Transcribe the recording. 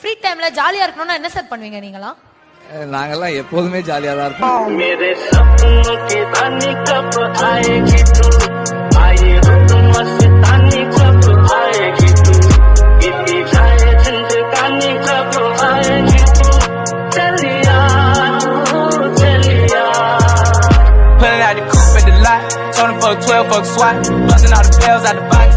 Free டைம்ல ஜாலியா இருக்கணும்னா என்ன சார் பண்ணுவீங்க நீங்களாம் நாங்கெல்லாம் எப்போதுமே ஜாலியா தான் இருப்போம் Pulling out the coupe at the lot. Told him fuck 12, fuck SWAT. Busting all the bells out the box.